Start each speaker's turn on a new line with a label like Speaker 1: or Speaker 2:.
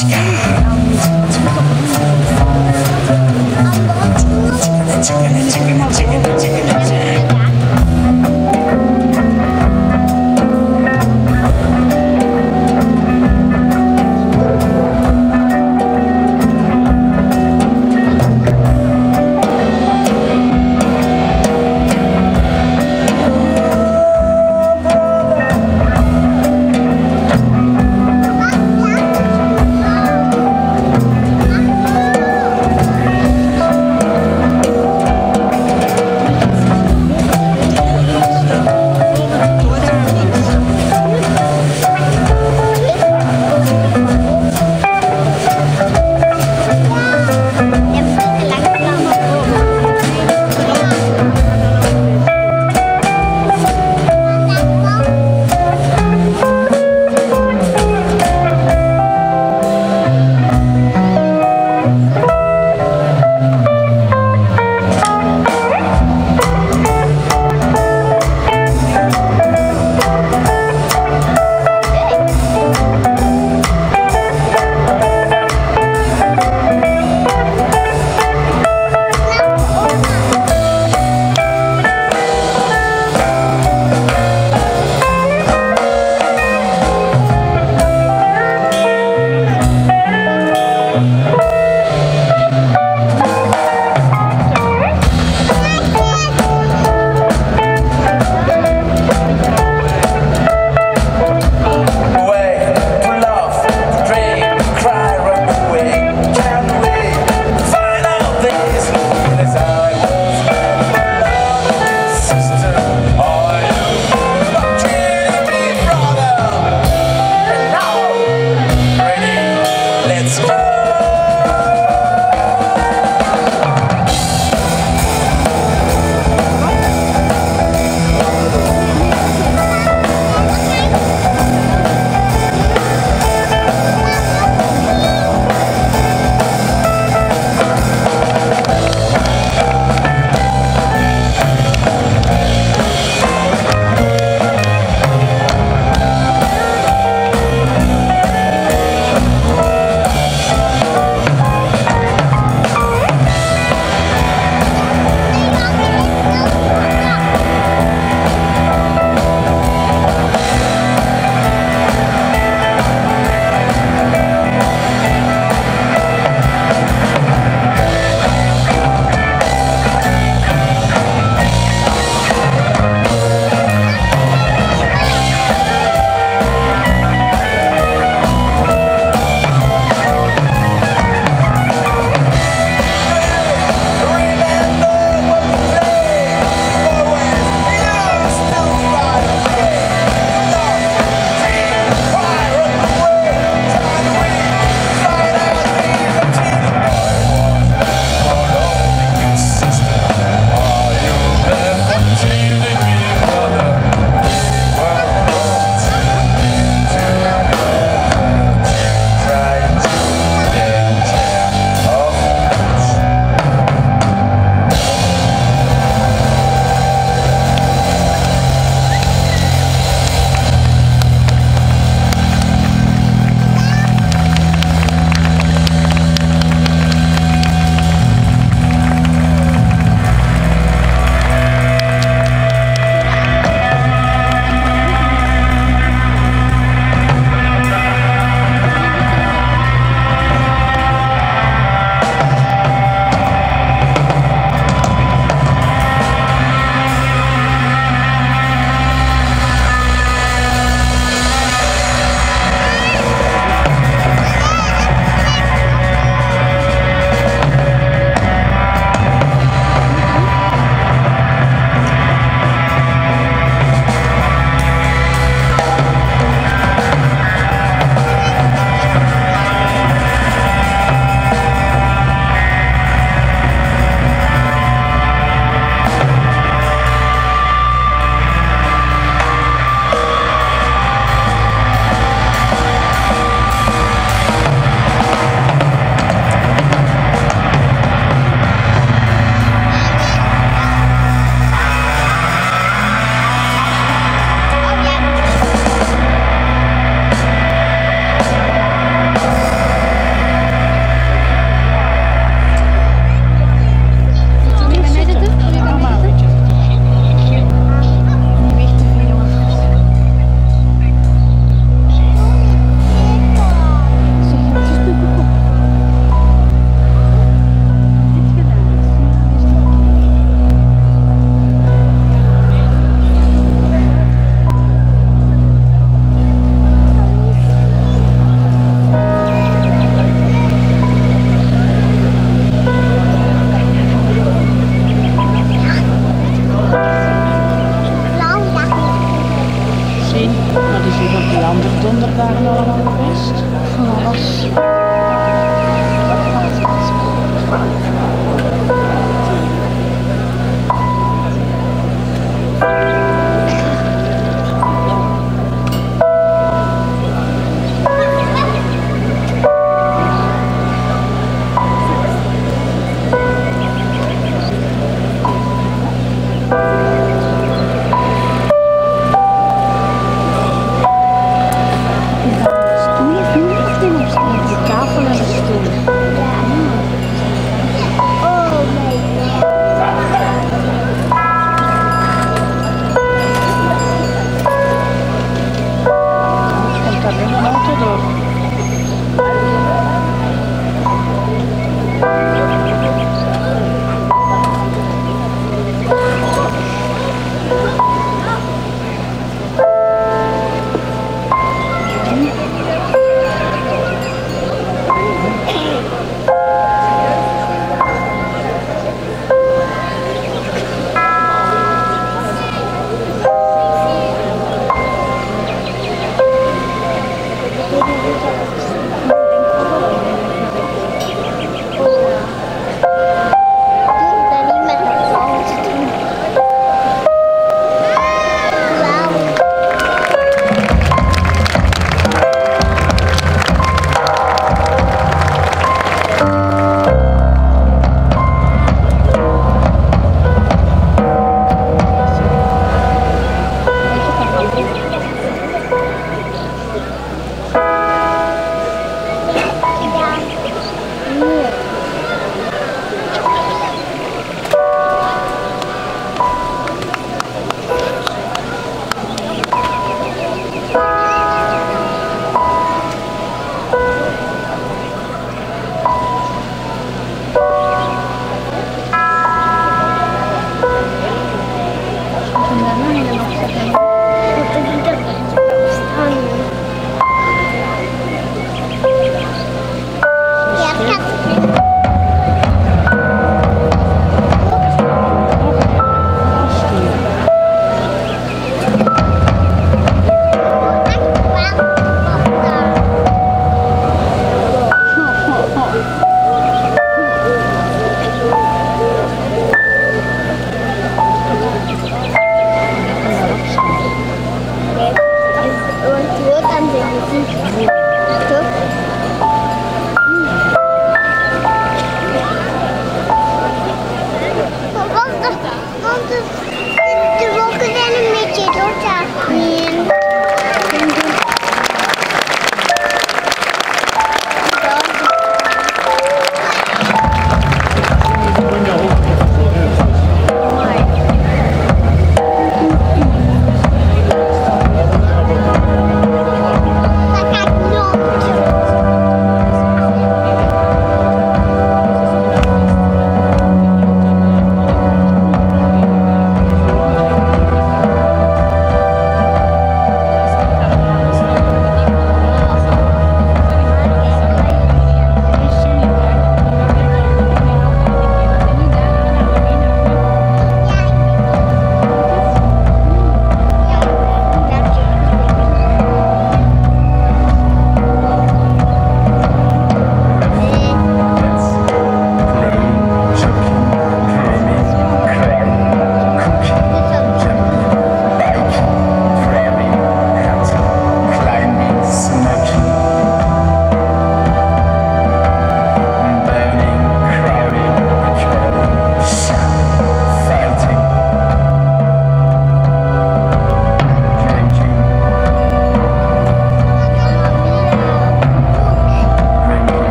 Speaker 1: Yeah.